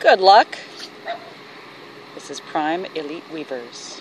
Good luck. This is Prime Elite Weavers.